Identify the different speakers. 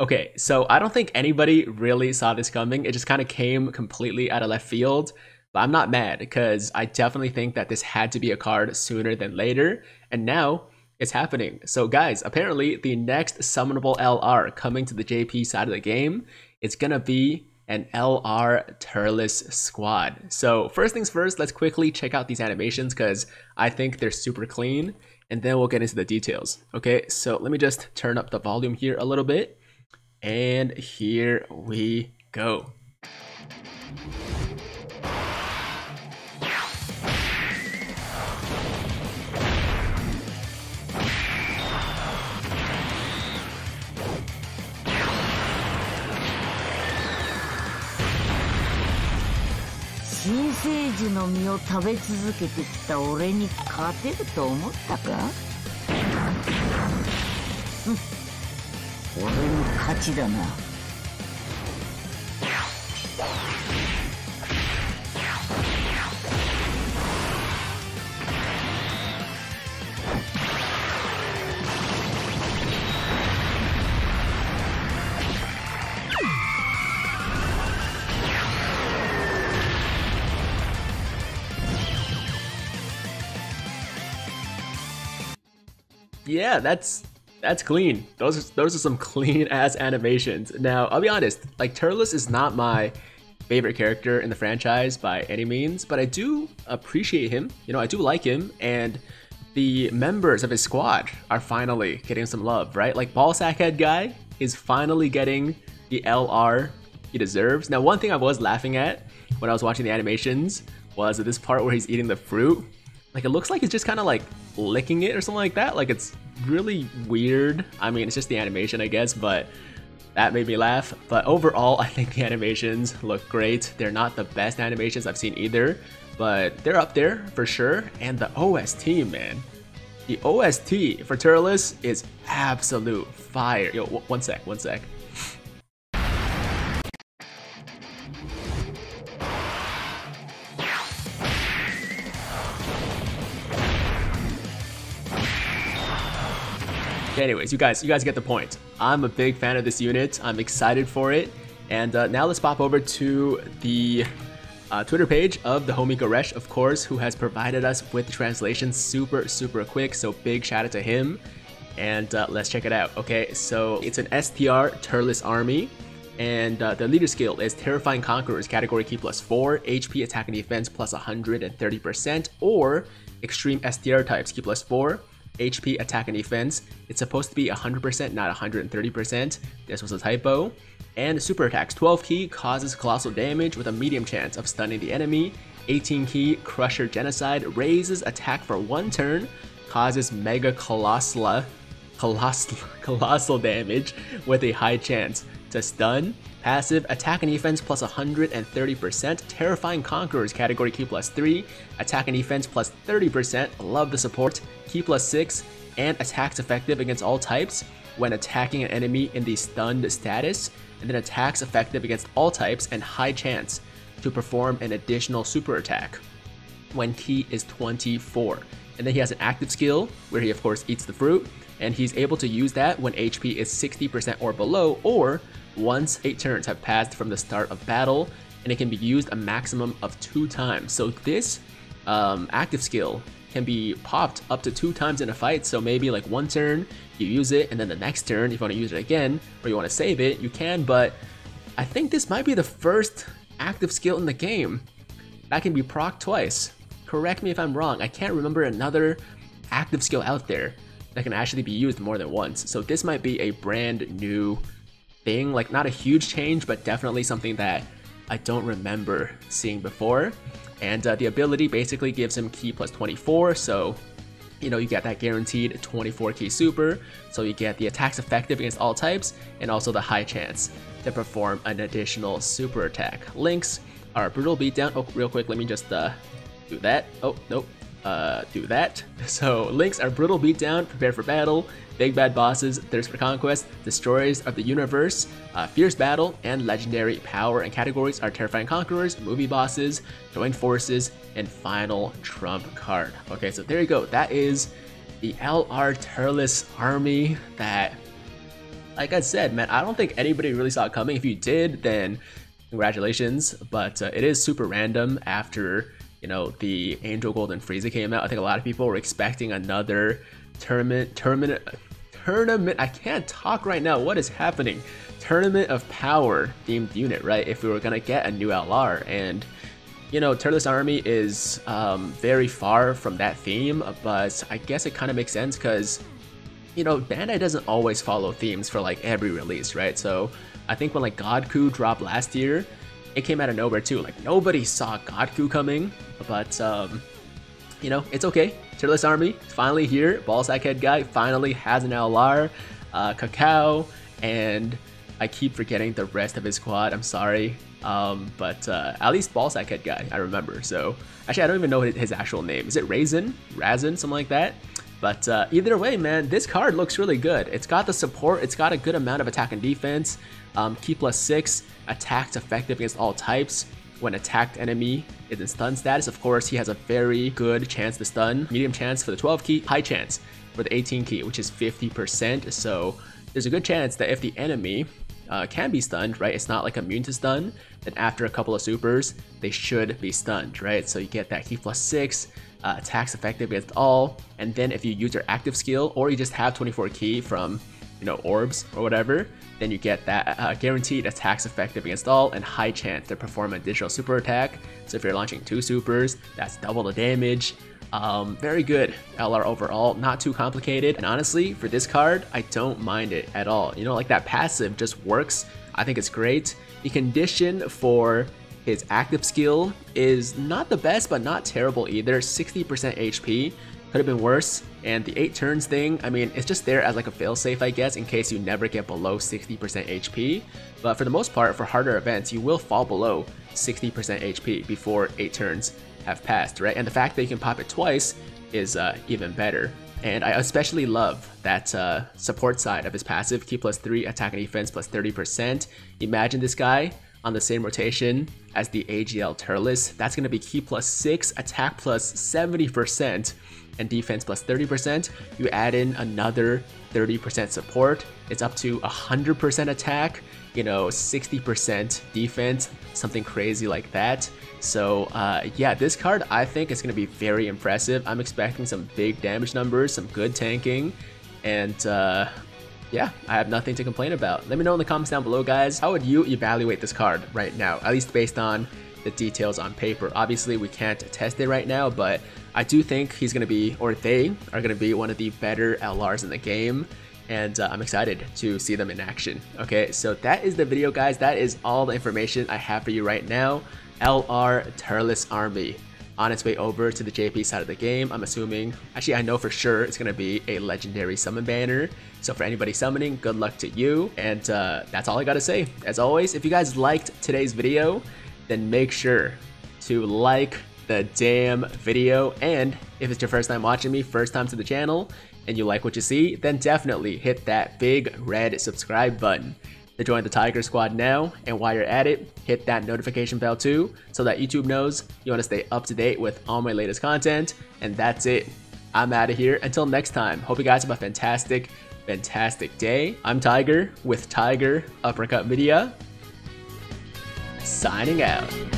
Speaker 1: Okay, so I don't think anybody really saw this coming. It just kind of came completely out of left field. But I'm not mad because I definitely think that this had to be a card sooner than later. And now it's happening. So guys, apparently the next summonable LR coming to the JP side of the game, it's gonna be an LR Turles squad. So first things first, let's quickly check out these animations because I think they're super clean and then we'll get into the details. Okay, so let me just turn up the volume here a little bit and here we go.
Speaker 2: 生児の実を食べ続けてきた俺に勝てると思ったか？俺の勝ちだな。
Speaker 1: Yeah, that's that's clean. Those are, those are some clean ass animations. Now, I'll be honest, like Turles is not my favorite character in the franchise by any means, but I do appreciate him. You know, I do like him, and the members of his squad are finally getting some love, right? Like Ball Sackhead guy is finally getting the LR he deserves. Now, one thing I was laughing at when I was watching the animations was this part where he's eating the fruit. Like it looks like he's just kind of like licking it or something like that. Like it's really weird. I mean, it's just the animation, I guess, but that made me laugh. But overall, I think the animations look great. They're not the best animations I've seen either, but they're up there for sure. And the OST, man. The OST for Turles is absolute fire. Yo, one sec, one sec. Anyways, you guys, you guys get the point. I'm a big fan of this unit. I'm excited for it. And uh, now let's pop over to the uh, Twitter page of the homie Goresh, of course, who has provided us with the translation super, super quick. So big shout out to him. And uh, let's check it out. Okay, so it's an STR Turles army. And uh, the leader skill is Terrifying Conquerors, category Ki plus 4, HP attack and defense plus 130%, or Extreme STR types Ki plus 4, HP, attack, and defense. It's supposed to be 100%, not 130%. This was a typo. And super attacks. 12 Ki causes colossal damage with a medium chance of stunning the enemy. 18 Ki Crusher Genocide raises attack for one turn, causes mega colossal, colossal, colossal damage with a high chance to stun. Passive, attack and defense plus 130%, Terrifying Conquerors category Ki plus 3, attack and defense plus 30%, love the support, Ki plus 6, and attacks effective against all types when attacking an enemy in the stunned status, and then attacks effective against all types and high chance to perform an additional super attack when Ki is 24. And then he has an active skill where he of course eats the fruit, and he's able to use that when HP is 60% or below, or once 8 turns have passed from the start of battle, and it can be used a maximum of 2 times. So this um, active skill can be popped up to 2 times in a fight, so maybe like one turn, you use it, and then the next turn, if you want to use it again, or you want to save it, you can, but I think this might be the first active skill in the game that can be proc twice. Correct me if I'm wrong, I can't remember another active skill out there that can actually be used more than once. So this might be a brand new thing, like not a huge change, but definitely something that I don't remember seeing before. And uh, the ability basically gives him Ki plus 24, so you know, you get that guaranteed 24 Ki super, so you get the attacks effective against all types, and also the high chance to perform an additional super attack. Links are Brutal Beatdown. Oh, real quick, let me just uh, do that. Oh, nope uh, do that. So links are Brutal Beatdown, Prepare for Battle, Big Bad Bosses, Thirst for Conquest, Destroyers of the Universe, uh, Fierce Battle, and Legendary Power. And categories are Terrifying Conquerors, Movie Bosses, Joint Forces, and Final Trump card. Okay, so there you go. That is the LR Turles army that like I said, man, I don't think anybody really saw it coming. If you did, then congratulations. But uh, it is super random after you know the Angel Goku and Frieza came out. I think a lot of people were expecting another tournament, tournament, tournament. I can't talk right now. What is happening? Tournament of Power themed unit, right? If we were gonna get a new LR and you know, Turles Army is um, very far from that theme, but I guess it kind of makes sense because, you know, Bandai doesn't always follow themes for like every release, right? So I think when like Godku dropped last year, it came out of nowhere too. Like nobody saw Godku coming, but um, you know, it's okay. Turles Army finally here. Ballsack Head guy finally has an LR, uh, Cacao, and I keep forgetting the rest of his squad. I'm sorry. Um, but uh, at least Ballsack Head guy, I remember. So actually, I don't even know his actual name. Is it Raisin? Razin? Something like that? But uh, either way, man, this card looks really good. It's got the support, it's got a good amount of attack and defense, um, Ki plus 6, attacks effective against all types. When attacked enemy is in stun status, of course, he has a very good chance to stun. Medium chance for the 12 Ki, high chance for the 18 Ki, which is 50%. So there's a good chance that if the enemy uh, can be stunned, right? It's not like immune to stun. Then after a couple of supers, they should be stunned, right? So you get that Ki plus 6, uh, attacks effective against all, and then if you use your active skill or you just have 24 Ki from, you know, orbs or whatever, then you get that uh, guaranteed attacks effective against all and high chance to perform an additional super attack. So if you're launching two supers, that's double the damage. Um, very good LR overall, not too complicated. And honestly, for this card, I don't mind it at all. You know, like that passive just works. I think it's great. The condition for his active skill is not the best, but not terrible either. 60% HP, could have been worse. And the 8 turns thing, I mean, it's just there as like a failsafe, I guess, in case you never get below 60% HP. But for the most part, for harder events, you will fall below 60% HP before 8 turns have passed, right? And the fact that you can pop it twice is uh, even better. And I especially love that uh, support side of his passive, Ki plus 3, attack and defense plus 30%. Imagine this guy on the same rotation as the AGL Turles. That's going to be Ki plus 6, attack plus 70%, and defense plus 30%. You add in another 30% support, it's up to 100% attack, you know, 60% defense, something crazy like that. So uh, yeah, this card I think is going to be very impressive. I'm expecting some big damage numbers, some good tanking, and uh, yeah, I have nothing to complain about. Let me know in the comments down below, guys. How would you evaluate this card right now, at least based on the details on paper? Obviously, we can't test it right now, but I do think he's going to be, or they are going to be one of the better LRs in the game and uh, I'm excited to see them in action. Okay, so that is the video, guys. That is all the information I have for you right now. LR Turles Army on its way over to the JP side of the game. I'm assuming, actually I know for sure it's going to be a legendary summon banner. So for anybody summoning, good luck to you. And uh, that's all I got to say. As always, if you guys liked today's video, then make sure to like the damn video. And if it's your first time watching me, first time to the channel, and you like what you see, then definitely hit that big red subscribe button to join the Tiger Squad now. And while you're at it, hit that notification bell too, so that YouTube knows you want to stay up to date with all my latest content. And that's it. I'm out of here. Until next time, hope you guys have a fantastic, fantastic day. I'm Tiger with Tiger Uppercut Media, signing out.